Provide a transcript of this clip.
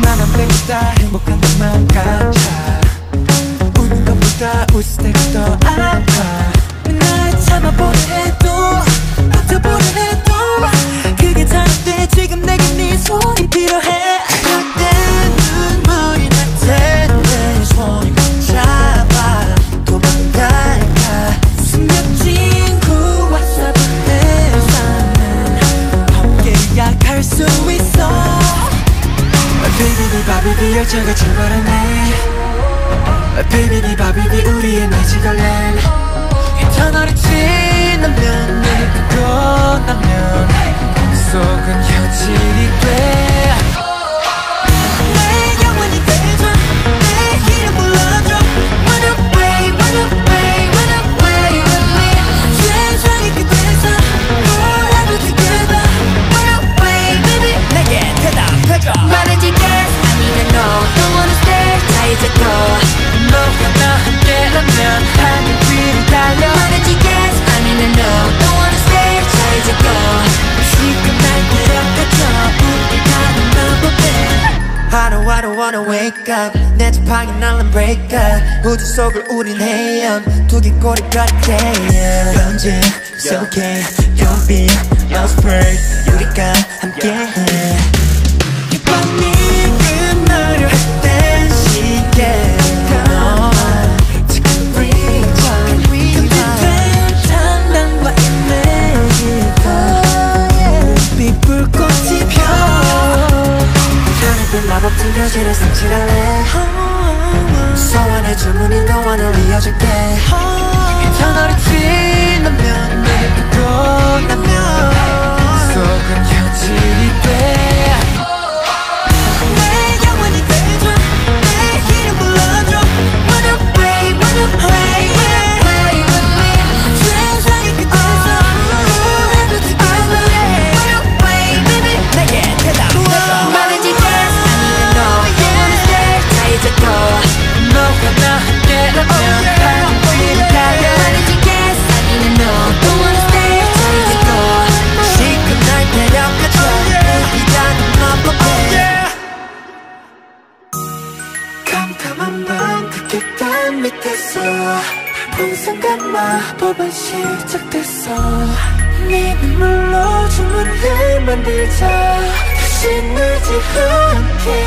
나는 백스타 행복한 것만 같아 웃는 것보다 웃을 때가 더 이 열차가 출발했네 Baby 네 밥이 네 우리의 매직을 내 I don't wanna wake up. 내 지팡이 날란 break up. 우주 속을 우린 헤엄 두 개 꼬리 가득해 변진, it's okay. Don't be, let's pray 우리가 함께해. 같은 교실에 승진할래. 소원의 주문인 너와는 이어줄게. 이터널이 가만만 그게 땅 밑에서 본 순간 마법은 시작됐어. 네 눈물로 주문을 만들자. 다시 늘지 않게.